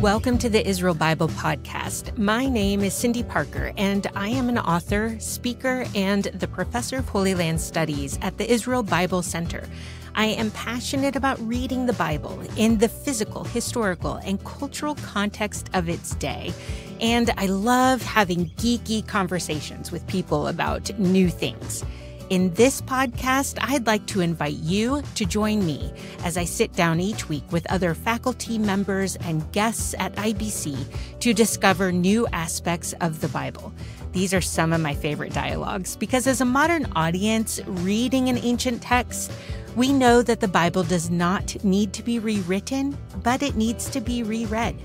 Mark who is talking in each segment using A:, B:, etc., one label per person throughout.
A: Welcome to the Israel Bible Podcast. My name is Cyndi Parker, and I am an author, speaker, and the professor of Holy Land Studies at the Israel Bible Center. I am passionate about reading the Bible in the physical, historical, and cultural context of its day. And I love having geeky conversations with people about new things. In this podcast, I'd like to invite you to join me as I sit down each week with other faculty members and guests at IBC to discover new aspects of the Bible. These are some of my favorite dialogues because, as a modern audience reading an ancient text, we know that the Bible does not need to be rewritten, but it needs to be reread.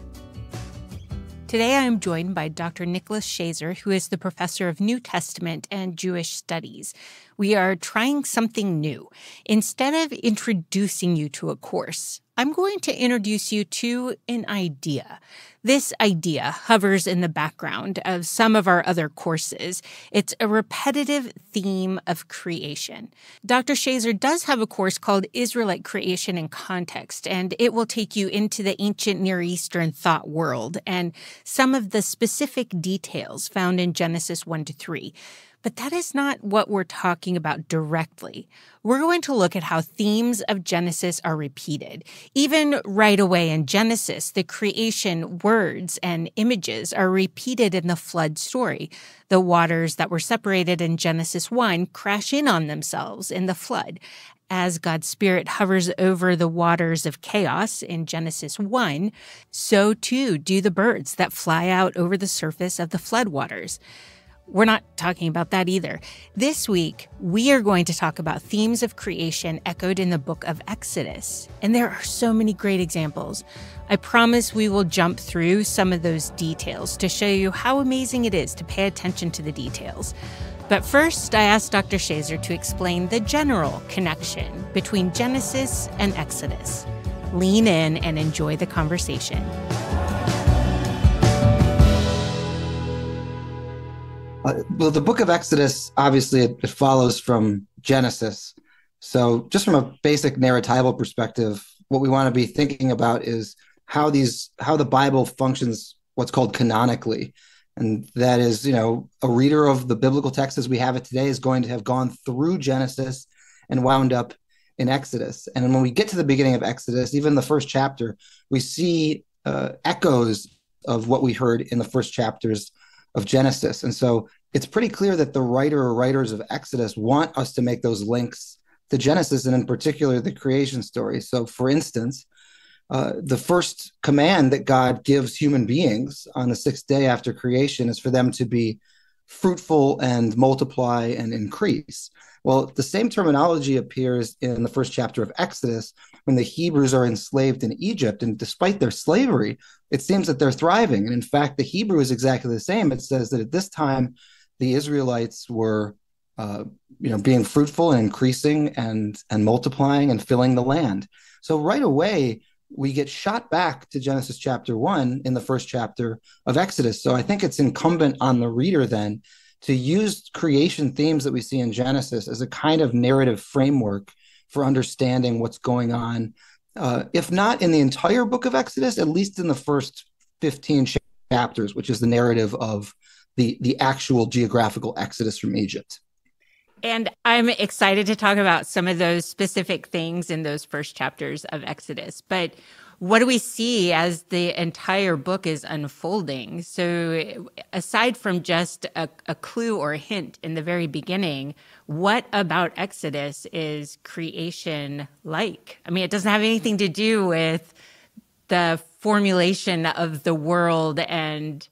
A: Today I am joined by Dr. Nicholas Schaser, who is the professor of New Testament and Jewish Studies we are trying something new. Instead of introducing you to a course, I'm going to introduce you to an idea. This idea hovers in the background of some of our other courses. It's a repetitive theme of creation. Dr. Schaser does have a course called Israelite Creation in Context, and it will take you into the ancient Near Eastern thought world and some of the specific details found in Genesis 1 to 3. But that is not what we're talking about directly. We're going to look at how themes of Genesis are repeated. Even right away in Genesis, the creation words and images are repeated in the flood story. The waters that were separated in Genesis 1 crash in on themselves in the flood. As God's Spirit hovers over the waters of chaos in Genesis 1, so too do the birds that fly out over the surface of the flood waters. We're not talking about that either. This week, we are going to talk about themes of creation echoed in the book of Exodus. And there are so many great examples. I promise we will jump through some of those details to show you how amazing it is to pay attention to the details. But first, I asked Dr. Schaser to explain the general connection between Genesis and Exodus. Lean in and enjoy the conversation.
B: Well, the book of Exodus, obviously, it, it, follows from Genesis. So, just from a basic narratival perspective, what we want to be thinking about is how these how the Bible functions, what's called canonically, and that is, you know, a reader of the biblical text as we have it today is going to have gone through Genesis and wound up in Exodus. And when we get to the beginning of Exodus, even the first chapter, we see uh, echoes of what we heard in the first chapters of Genesis. And so it's pretty clear that the writer or writers of Exodus want us to make those links to Genesis and in particular the creation story. So for instance, uh, the first command that God gives human beings on the sixth day after creation is for them to be fruitful and multiply and increase. Well, the same terminology appears in the first chapter of Exodus when the Hebrews are enslaved in Egypt. And despite their slavery, it seems that they're thriving. And in fact, the Hebrew is exactly the same. It says that at this time, the Israelites were. Uh, you know, being fruitful and increasing and and multiplying and filling the land. So right away, we get shot back to Genesis chapter one in the first chapter of Exodus. So I think it's incumbent on the reader then to use creation themes that we see in Genesis as a kind of narrative framework for understanding what's going on, uh, if not in the entire book of Exodus, at least in the first 15 chapters, which is the narrative of the, the actual geographical exodus from Egypt.
A: And I'm excited to talk about some of those specific things in those first chapters of Exodus. But what do we see as the entire book is unfolding? So, aside from just a, a, clue or a hint in the very beginning, what about Exodus is creation like? I mean, it doesn't have anything to do with the formulation of the world and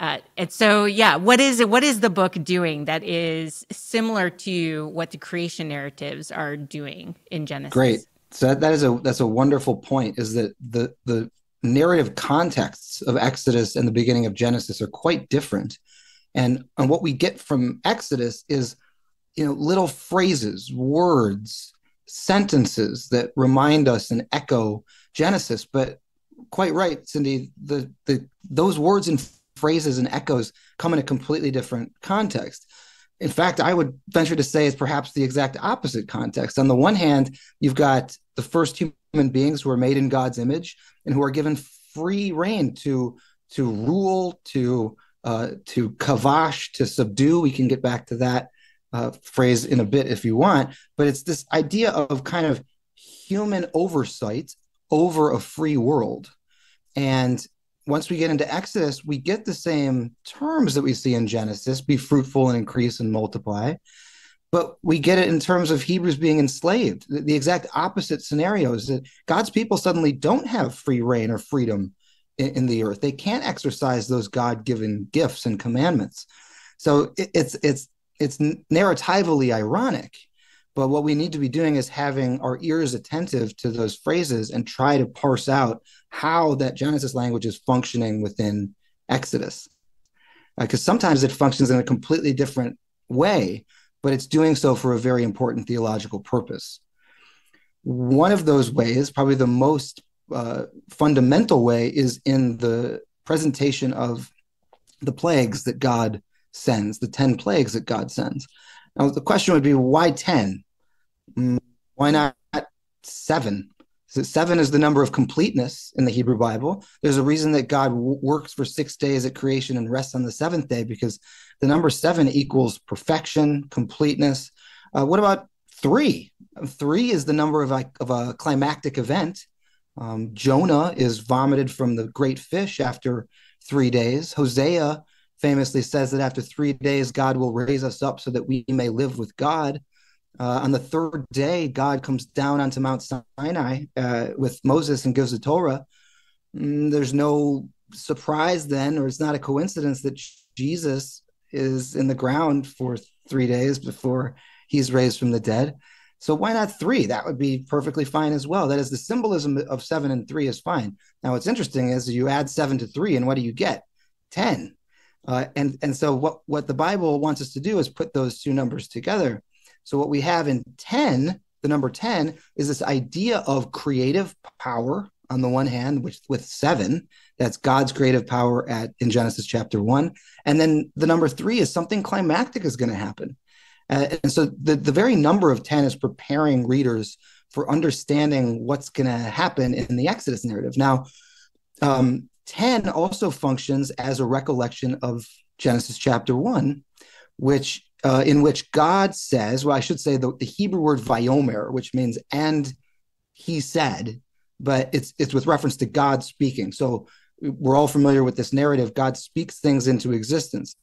A: uh, and so, yeah, what is it? What is the book doing that is similar to what the creation narratives are doing in Genesis?
B: Great. So that, that is a that's a wonderful point. Is that the the narrative contexts of Exodus and the beginning of Genesis are quite different, and and what we get from Exodus is, you know, little phrases, words, sentences that remind us and echo Genesis. But quite right, Cyndi. The the those words and phrases and echoes come in a completely different context in fact, I would venture to say is perhaps the exact opposite context. On the one hand, you've got the first human beings who are made in God's image and who are given free reign to to rule, to uh, to kavash, to subdue. We can get back to that uh, phrase in a bit if you want, but it's this idea of kind of human oversight over a free world. And once we get into Exodus, we get the same terms that we see in Genesis be fruitful and increase and multiply. But we get it in terms of Hebrews being enslaved. The, the exact opposite scenario is that God's people suddenly don't have free reign or freedom in, in the earth. They can't exercise those God given gifts and commandments. So it, it's it's it's narratively ironic but what we need to be doing is having our ears attentive to those phrases and try to parse out how that genesis language is functioning within exodus because uh, sometimes it functions in a completely different way but it's doing so for a very important theological purpose one of those ways probably the most uh, fundamental way is in the presentation of the plagues that god sends, the 10 plagues that God sends. Now, the question would be why 10? Mm, why not seven? So seven is the number of completeness in the Hebrew Bible. There's a reason that God w- works for six days at creation and rests on the seventh day because the number seven equals perfection, completeness. Uh, what about three? Three is the number of a, of a climactic event. Um, Jonah is vomited from the great fish after three days. Hosea famously says that after three days, God will raise us up so that we may live with God. Uh, on the third day, God comes down onto Mount Sinai uh, with Moses and gives the Torah. Mm, there's no surprise then, or it's not a coincidence that Jesus is in the ground for three days before he's raised from the dead. So why not three? That would be perfectly fine as well. That is the symbolism of seven and three is fine. Now, what's interesting is you add seven to three, and what do you get? 10. Uh, and and so what what the Bible wants us to do is put those two numbers together. So what we have in 10, the number 10 is this idea of creative power on the one hand, which with seven, that's God's creative power at in Genesis chapter one. And then the number three is something climactic is going to happen. Uh, and so the, the very number of 10 is preparing readers for understanding what's going to happen in the Exodus narrative. Now, um, 10 also functions as a recollection of Genesis chapter 1, which uh, in which God says, well, I should say the, the Hebrew word vayomer, which means and he said, but it's it's with reference to God speaking. So we're all familiar with this narrative. God speaks things into existence.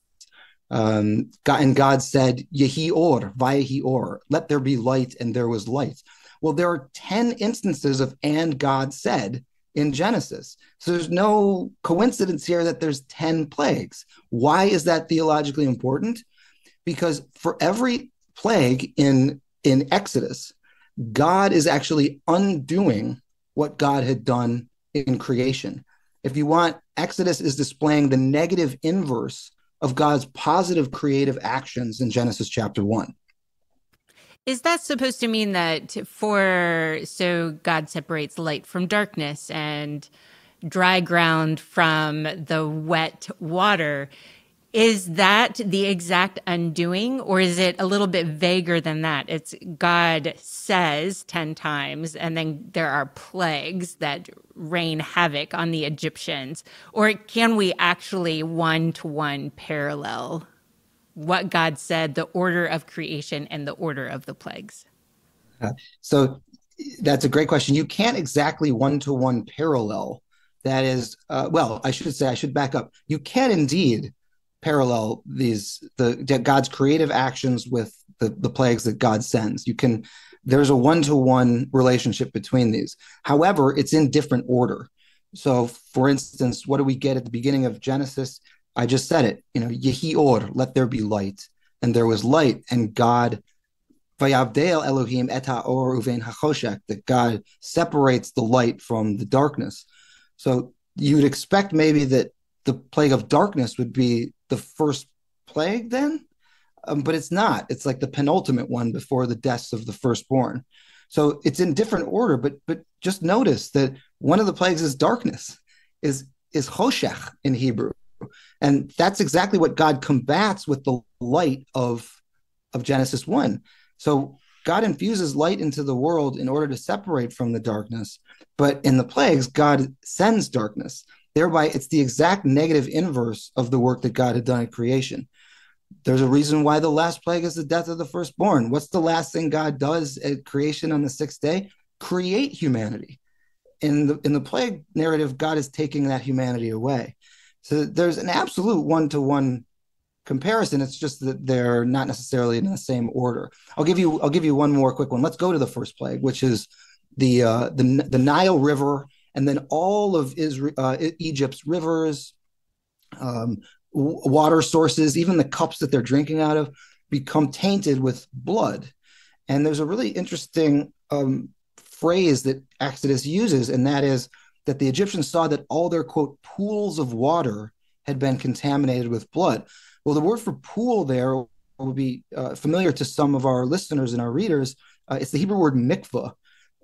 B: Um, God, and God said, Yehi or, Vayehi or, let there be light, and there was light. Well, there are 10 instances of and God said in Genesis. So there's no coincidence here that there's 10 plagues. Why is that theologically important? Because for every plague in in Exodus, God is actually undoing what God had done in creation. If you want, Exodus is displaying the negative inverse of God's positive creative actions in Genesis chapter 1.
A: Is that supposed to mean that for so God separates light from darkness and dry ground from the wet water? Is that the exact undoing, or is it a little bit vaguer than that? It's God says 10 times, and then there are plagues that rain havoc on the Egyptians. Or can we actually one to one parallel what God said, the order of creation and the order of the plagues?
B: Uh, so that's a great question. You can't exactly one to one parallel. That is, uh, well, I should say, I should back up. You can indeed parallel these the God's creative actions with the, the plagues that God sends. You can there's a one to one relationship between these. However, it's in different order. So, for instance, what do we get at the beginning of Genesis? I just said it, you know, Yehi or, let there be light. And there was light, and God, Vayavdeel Elohim et or uvein hachoshek, that God separates the light from the darkness. So you'd expect maybe that the plague of darkness would be the first plague then, um, but it's not. It's like the penultimate one before the deaths of the firstborn. So it's in different order, but but just notice that one of the plagues is darkness, is is choshech in Hebrew. And that's exactly what God combats with the light of, of Genesis 1. So God infuses light into the world in order to separate from the darkness. But in the plagues, God sends darkness. Thereby, it's the exact negative inverse of the work that God had done at creation. There's a reason why the last plague is the death of the firstborn. What's the last thing God does at creation on the sixth day? Create humanity. In the in the plague narrative, God is taking that humanity away. So there's an absolute one-to-one comparison. It's just that they're not necessarily in the same order. I'll give you I'll give you one more quick one. Let's go to the first plague, which is the uh, the the Nile River, and then all of Israel, uh, Egypt's rivers, um, water sources, even the cups that they're drinking out of, become tainted with blood. And there's a really interesting um, phrase that Exodus uses, and that is that the Egyptians saw that all their quote pools of water had been contaminated with blood. Well, the word for pool there will be uh, familiar to some of our listeners and our readers. Uh, it's the Hebrew word mikvah.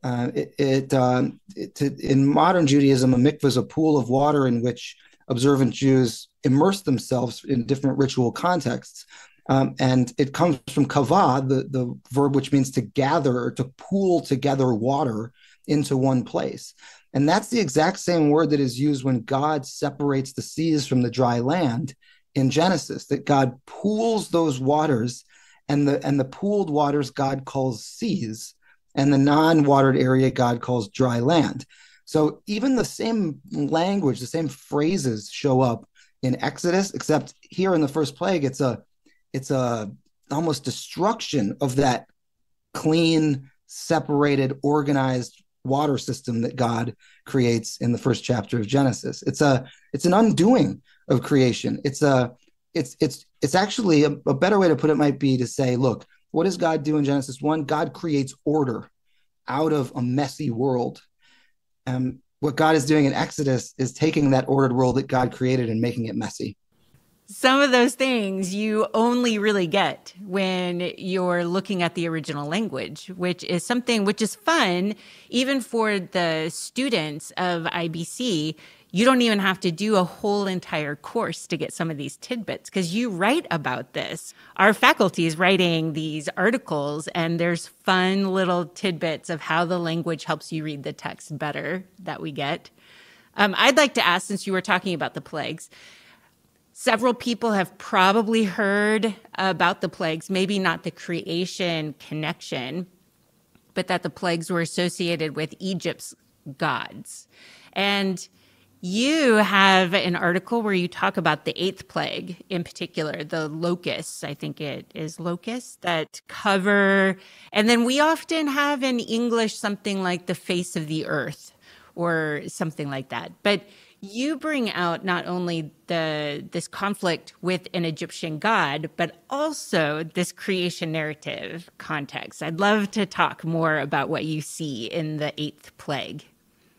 B: Uh, it, it, um, it to, in modern Judaism, a mikvah is a pool of water in which observant Jews immerse themselves in different ritual contexts. Um, and it comes from kavah, the, the verb which means to gather or to pool together water into one place. And that's the exact same word that is used when God separates the seas from the dry land in Genesis, that God pools those waters, and the and the pooled waters God calls seas, and the non-watered area God calls dry land. So even the same language, the same phrases show up in Exodus, except here in the first plague, it's a it's a almost destruction of that clean, separated, organized water system that God creates in the first chapter of Genesis. It's a it's an undoing of creation. It's a it's it's it's actually a, a better way to put it might be to say, look, what does God do in Genesis 1? God creates order out of a messy world. Um, what God is doing in Exodus is taking that ordered world that God created and making it messy
A: some of those things you only really get when you're looking at the original language, which is something which is fun, even for the students of IBC. You don't even have to do a whole entire course to get some of these tidbits because you write about this. Our faculty is writing these articles, and there's fun little tidbits of how the language helps you read the text better that we get. Um, I'd like to ask, since you were talking about the plagues, Several people have probably heard about the plagues, maybe not the creation connection, but that the plagues were associated with Egypt's gods. And you have an article where you talk about the eighth plague in particular, the locusts. I think it is locusts that cover. And then we often have in English something like the face of the earth or something like that. But you bring out not only the this conflict with an Egyptian god, but also this creation narrative context. I'd love to talk more about what you see in the eighth plague.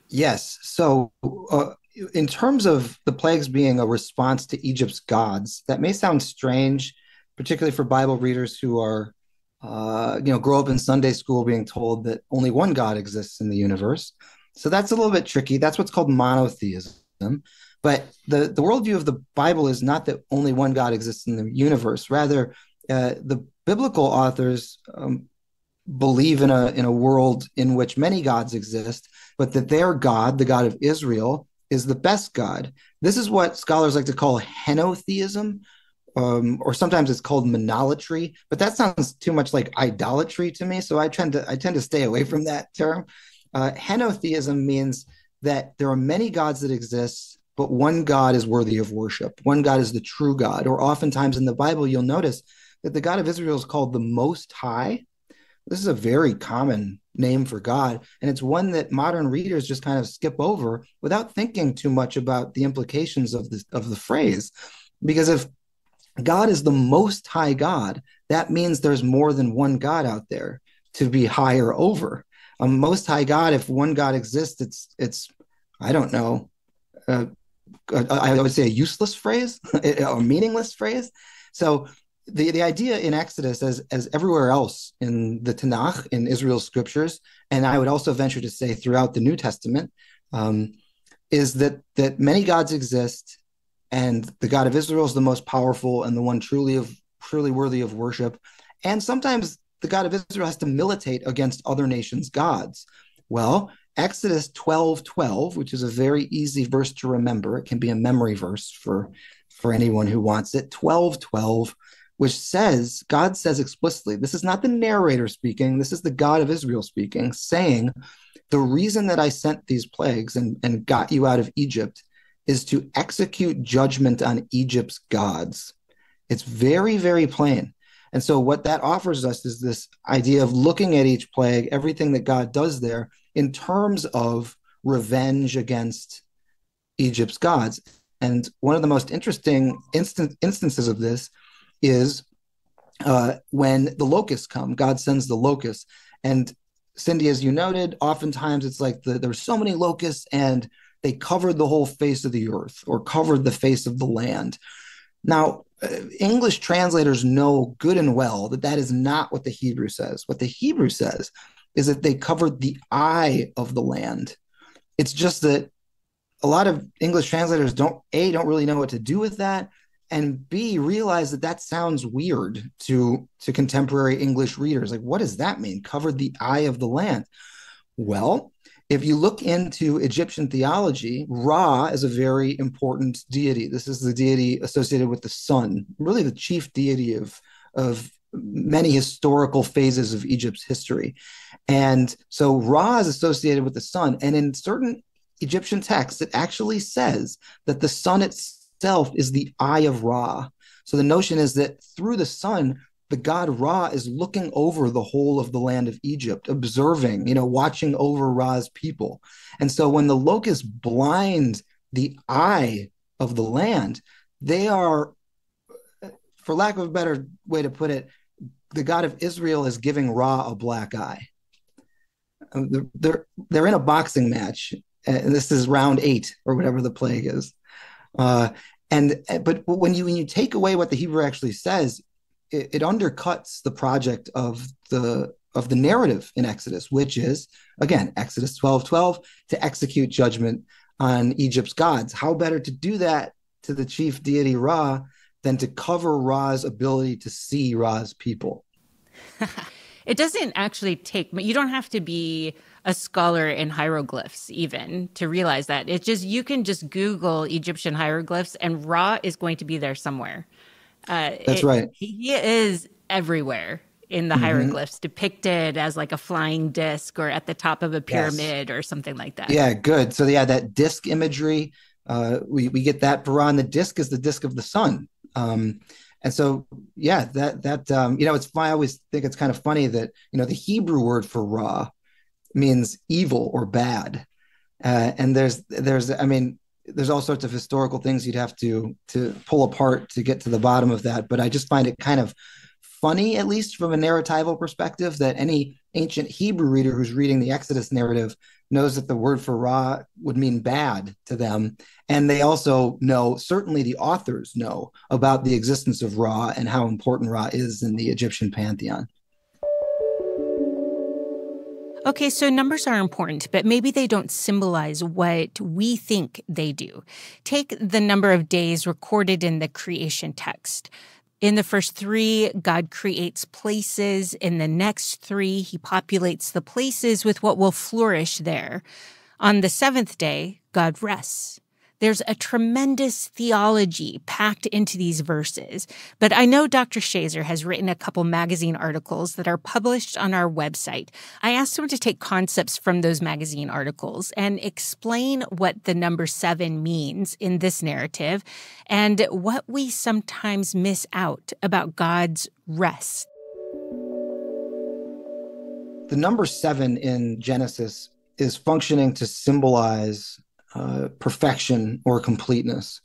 B: Yes. So, uh, in terms of the plagues being a response to Egypt's gods, that may sound strange, particularly for Bible readers who are, uh, you know, grow up in Sunday school being told that only one God exists in the universe. So that's a little bit tricky. That's what's called monotheism them. But the, the worldview of the Bible is not that only one God exists in the universe. Rather, uh, the biblical authors um, believe in a in a world in which many gods exist, but that their God, the God of Israel, is the best God. This is what scholars like to call henotheism, um, or sometimes it's called monolatry. But that sounds too much like idolatry to me, so I tend to I tend to stay away from that term. Uh, henotheism means that there are many gods that exist, but one God is worthy of worship. One God is the true God. Or oftentimes in the Bible, you'll notice that the God of Israel is called the Most High. This is a very common name for God, and it's one that modern readers just kind of skip over without thinking too much about the implications of the of the phrase. Because if God is the most high God, that means there's more than one God out there to be higher over a most high God, if one God exists, it's it's I don't know. Uh, I would say a useless phrase, a meaningless phrase. So the, the idea in Exodus, as as everywhere else in the Tanakh, in Israel's scriptures, and I would also venture to say throughout the New Testament, um, is that that many gods exist, and the God of Israel is the most powerful and the one truly of truly worthy of worship. And sometimes the God of Israel has to militate against other nations' gods? Well, Exodus 12 12, which is a very easy verse to remember, it can be a memory verse for, for anyone who wants it. 12 12, which says, God says explicitly, this is not the narrator speaking, this is the God of Israel speaking, saying, The reason that I sent these plagues and, and got you out of Egypt is to execute judgment on Egypt's gods. It's very, very plain. And so, what that offers us is this idea of looking at each plague, everything that God does there, in terms of revenge against Egypt's gods. And one of the most interesting instances of this is uh, when the locusts come. God sends the locusts. And Cyndi, as you noted, oftentimes it's like the, there's so many locusts and they covered the whole face of the earth or covered the face of the land. Now, English translators know good and well that that is not what the Hebrew says. What the Hebrew says is that they covered the eye of the land. It's just that a lot of English translators don't a don't really know what to do with that, and b realize that that sounds weird to to contemporary English readers. Like, what does that mean? Covered the eye of the land. Well, if you look into Egyptian theology, Ra is a very important deity. This is the deity associated with the sun, really the chief deity of of many historical phases of Egypt's history. And so Ra is associated with the sun. And in certain Egyptian texts, it actually says that the sun itself is the eye of Ra. So the notion is that through the sun, the god Ra is looking over the whole of the land of Egypt, observing, you know, watching over Ra's people. And so when the locusts blind the eye of the land, they are, for lack of a better way to put it, the God of Israel is giving Ra a black eye. Uh, they're they're in a boxing match, and this is round eight or whatever the plague is. Uh, and but when you when you take away what the Hebrew actually says, it, it undercuts the project of the of the narrative in Exodus, which is again Exodus 12, 12, to execute judgment on Egypt's gods. How better to do that to the chief deity Ra than to cover Ra's ability to see Ra's people.
A: it doesn't actually take, you don't have to be a scholar in hieroglyphs even to realize that. It's just, you can just Google Egyptian hieroglyphs and Ra is going to be there somewhere.
B: Uh, That's it, right.
A: He is everywhere in the mm-hmm. hieroglyphs depicted as like a flying disc or at the top of a pyramid yes. or something like that.
B: Yeah, good. So yeah, that disc imagery, uh, we, we get that for on the disc is the disc of the sun. Um, and so, yeah, that that um, you know, it's I always think it's kind of funny that you know the Hebrew word for Ra means evil or bad, uh, and there's there's I mean there's all sorts of historical things you'd have to to pull apart to get to the bottom of that. But I just find it kind of funny, at least from a narratival perspective, that any ancient Hebrew reader who's reading the Exodus narrative knows that the word for Ra would mean bad to them. And they also know, certainly the authors know, about the existence of Ra and how important Ra is in the Egyptian pantheon.
A: Okay, so numbers are important, but maybe they don't symbolize what we think they do. Take the number of days recorded in the creation text. In the first three, God creates places. In the next three, he populates the places with what will flourish there. On the seventh day, God rests. There's a tremendous theology packed into these verses. But I know Dr. Schaser has written a couple magazine articles that are published on our website. I asked him to take concepts from those magazine articles and explain what the number seven means in this narrative and what we sometimes miss out about God's rest.
B: The number seven in Genesis is functioning to symbolize uh, perfection or completeness.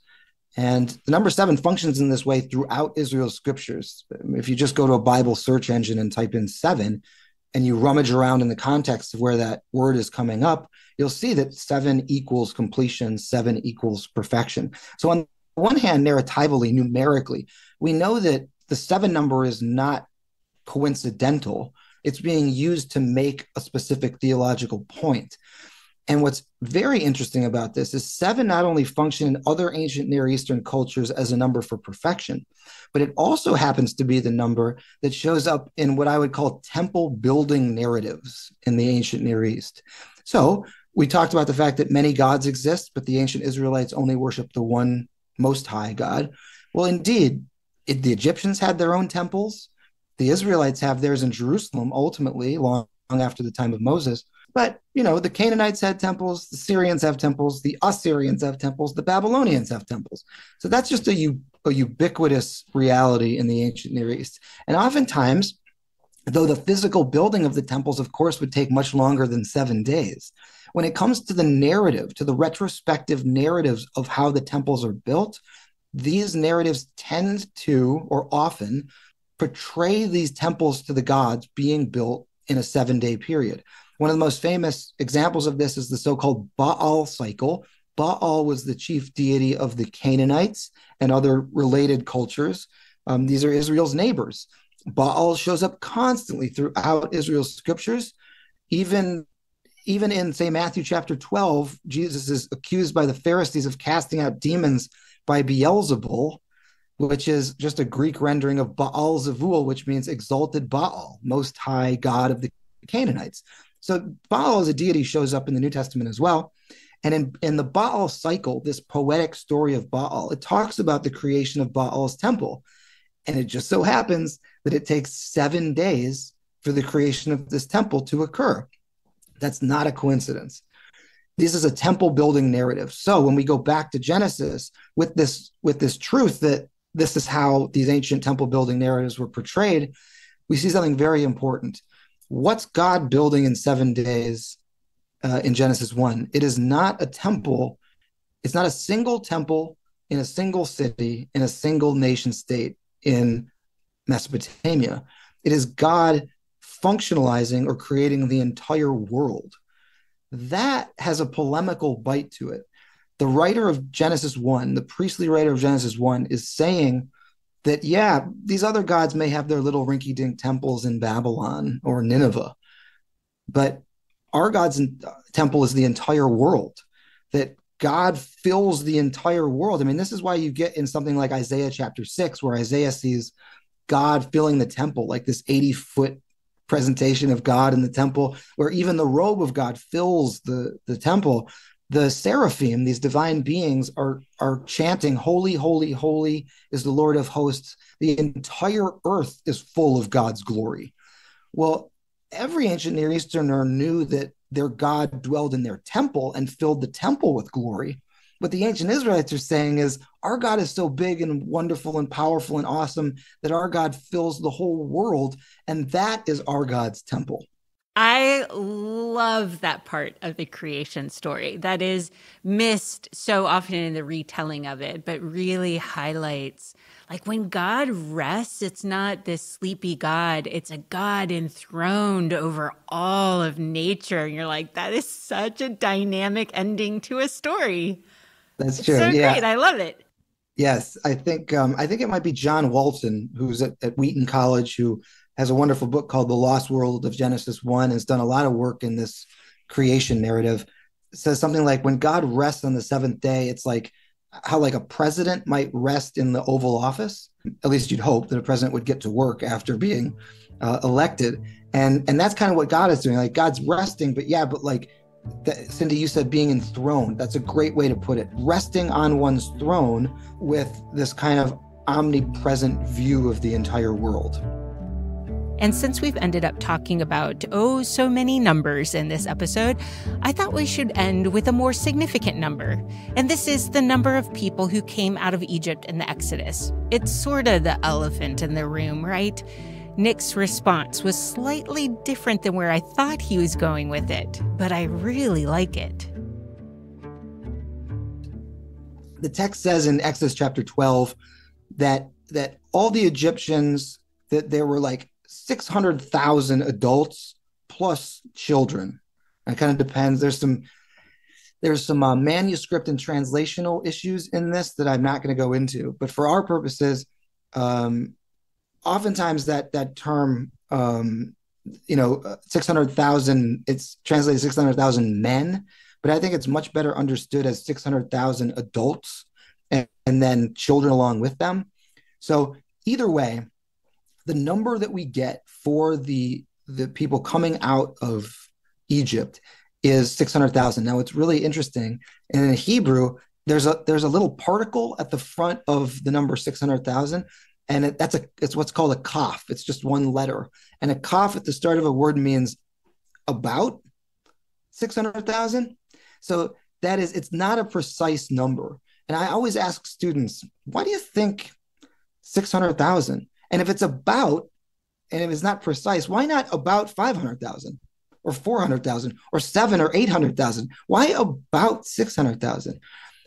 B: And the number seven functions in this way throughout Israel's scriptures. If you just go to a Bible search engine and type in seven, and you rummage around in the context of where that word is coming up, you'll see that seven equals completion, seven equals perfection. So, on one hand, narratively, numerically, we know that the seven number is not coincidental, it's being used to make a specific theological point. And what's very interesting about this is seven not only function in other ancient Near Eastern cultures as a number for perfection, but it also happens to be the number that shows up in what I would call temple building narratives in the ancient Near East. So we talked about the fact that many gods exist, but the ancient Israelites only worship the one most high God. Well, indeed, it, the Egyptians had their own temples. The Israelites have theirs in Jerusalem, ultimately, long after the time of Moses. But, you know, the Canaanites had temples, the Syrians have temples, the Assyrians have temples, the Babylonians have temples. So that's just a, a ubiquitous reality in the ancient Near East. And oftentimes, though the physical building of the temples, of course, would take much longer than seven days, when it comes to the narrative, to the retrospective narratives of how the temples are built, these narratives tend to, or often, portray these temples to the gods being built in a seven day period. One of the most famous examples of this is the so called Baal cycle. Baal was the chief deity of the Canaanites and other related cultures. Um, these are Israel's neighbors. Baal shows up constantly throughout Israel's scriptures. Even even in say Matthew chapter 12, Jesus is accused by the Pharisees of casting out demons by Beelzebul, which is just a Greek rendering of Baal Zevul, which means exalted Baal, most high God of the Canaanites. So Baal as a deity shows up in the New Testament as well. And in, in the Baal cycle, this poetic story of Baal, it talks about the creation of Baal's temple. And it just so happens that it takes seven days for the creation of this temple to occur. That's not a coincidence. This is a temple building narrative. So when we go back to Genesis with this with this truth that this is how these ancient temple building narratives were portrayed, we see something very important. What's God building in seven days uh, in Genesis 1? It is not a temple, it's not a single temple in a single city, in a single nation state in Mesopotamia. It is God functionalizing or creating the entire world. That has a polemical bite to it. The writer of Genesis 1, the priestly writer of Genesis 1, is saying that, yeah, these other gods may have their little rinky dink temples in Babylon or Nineveh, but our God's uh, temple is the entire world, that God fills the entire world. I mean, this is why you get in something like Isaiah chapter 6, where Isaiah sees God filling the temple, like this 80 foot presentation of God in the temple, where even the robe of God fills the, the temple. The seraphim, these divine beings, are, are chanting, Holy, holy, holy is the Lord of hosts. The entire earth is full of God's glory. Well, every ancient Near Easterner knew that their God dwelled in their temple and filled the temple with glory. What the ancient Israelites are saying is our God is so big and wonderful and powerful and awesome that our God fills the whole world. And that is our God's temple.
A: I love that part of the creation story that is missed so often in the retelling of it, but really highlights like when God rests, it's not this sleepy God, it's a God enthroned over all of nature. And you're like, that is such a dynamic ending to a story.
B: That's true.
A: So
B: yeah.
A: great. I love it.
B: Yes, I think um, I think it might be John Walton, who's at, at, Wheaton College, who has a wonderful book called The Lost World of Genesis One, and has done a lot of work in this creation narrative. It says something like, "When God rests on the seventh day, it's like how like a president might rest in the Oval Office. At least you'd hope that a president would get to work after being uh, elected, and and that's kind of what God is doing. Like God's resting, but yeah, but like that, Cyndi, you said being enthroned. That's a great way to put it. Resting on one's throne with this kind of omnipresent view of the entire world.
A: And since we've ended up talking about oh so many numbers in this episode, I thought we should end with a more significant number. And this is the number of people who came out of Egypt in the Exodus. It's sort of the elephant in the room, right? Nick's response was slightly different than where I thought he was going with it, but I really like it.
B: The text says in Exodus chapter 12 that that all the Egyptians that there were like 600,000 adults plus children. it kind of depends. There's some there's some uh, manuscript and translational issues in this that I'm not going to go into, but for our purposes, um, oftentimes that that term um, you know uh, 600,000 it's translated 600,000 men but I think it's much better understood as 600,000 adults and, and then children along with them. So either way, the number that we get for the the people coming out of Egypt is 600,000. Now it's really interesting. And in Hebrew, there's a there's a little particle at the front of the number 600,000 and it, that's a it's what's called a kaf. It's just one letter. And a kaf at the start of a word means about 600,000. So that is it's not a precise number. And I always ask students, why do you think 600,000? And if it's about and if it's not precise, why not about 500,000 or 400,000 or 7 or 800,000? Why about 600,000?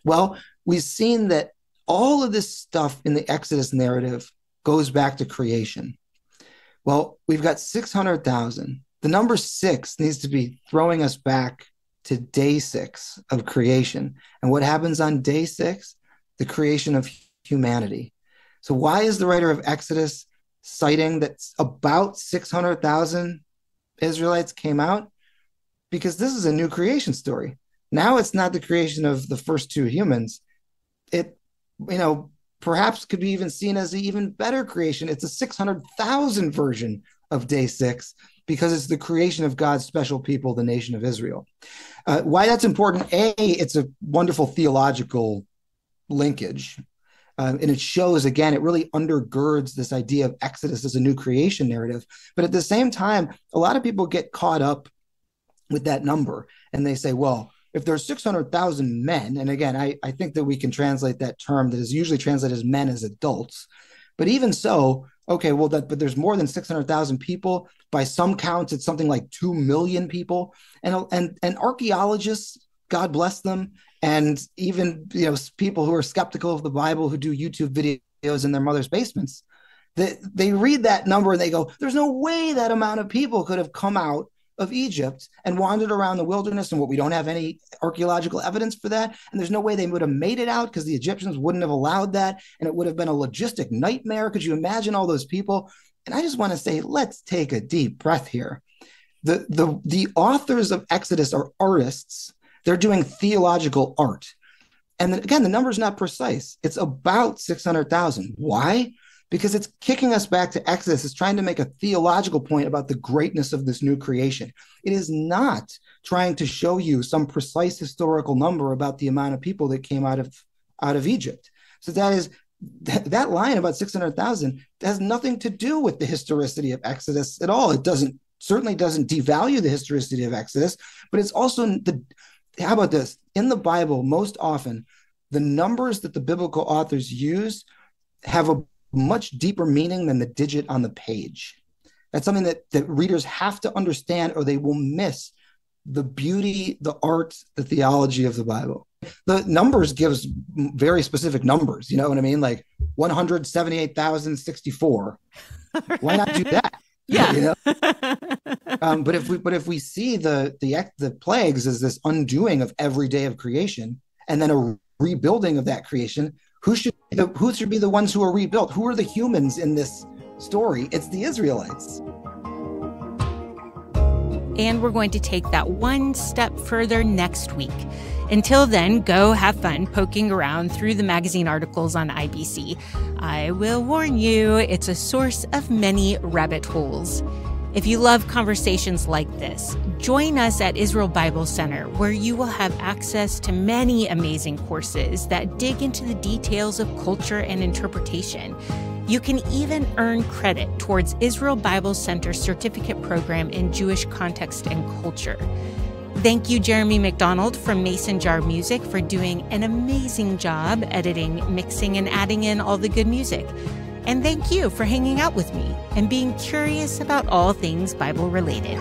B: Well, we've seen that all of this stuff in the Exodus narrative goes back to creation. Well, we've got 600,000. The number six needs to be throwing us back to day six of creation. And what happens on day six? The creation of humanity. So, why is the writer of Exodus citing that about 600,000 Israelites came out? Because this is a new creation story. Now it's not the creation of the first two humans. It, you know, perhaps could be even seen as an even better creation. It's a 600,000 version of day six because it's the creation of God's special people, the nation of Israel. Uh, why that's important? A, it's a wonderful theological linkage. Um, and it shows again, it really undergirds this idea of Exodus as a new creation narrative. But at the same time, a lot of people get caught up with that number and they say, well, if there's 600,000 men, and again, I, I think that we can translate that term that is usually translated as men as adults, but even so, okay, well, that but there's more than 600,000 people. By some counts, it's something like 2 million people. And, and, and archaeologists, God bless them, and even you know people who are skeptical of the Bible who do YouTube videos in their mother's basements, they, they read that number and they go, there's no way that amount of people could have come out of Egypt and wandered around the wilderness and what we don't have any archaeological evidence for that? And there's no way they would have made it out because the Egyptians wouldn't have allowed that and it would have been a logistic nightmare. Could you imagine all those people? And I just want to say let's take a deep breath here. The the the authors of Exodus are artists they're doing theological art and then, again the number is not precise it's about 600,000 why because it's kicking us back to Exodus. It's trying to make a theological point about the greatness of this new creation. It is not trying to show you some precise historical number about the amount of people that came out of out of Egypt. So that is th- that line about 600,000 has nothing to do with the historicity of Exodus at all. It doesn't certainly doesn't devalue the historicity of Exodus, but it's also the how about this? In the Bible, most often the numbers that the biblical authors use have a much deeper meaning than the digit on the page. That's something that, that readers have to understand or they will miss the beauty, the art, the theology of the Bible. The numbers gives very specific numbers, you know what I mean? Like 178,064. Why not do that?
A: Yeah.
B: you know? um, but if we but if we see the the the plagues as this undoing of every day of creation and then a rebuilding of that creation, who should the, who should be the ones who are rebuilt? Who are the humans in this story? It's the Israelites.
A: And we're going to take that one step further next week. Until then, go have fun poking around through the magazine articles on IBC. I will warn you, it's a source of many rabbit holes. If you love conversations like this, join us at Israel Bible Center, where you will have access to many amazing courses that dig into the details of culture and interpretation. You can even earn credit towards Israel Bible Center certificate program in Jewish context and culture. Thank you, Jeremy McDonald from Mason Jar Music, for doing an amazing job editing, mixing, and adding in all the good music. And thank you for hanging out with me and being curious about all things Bible related.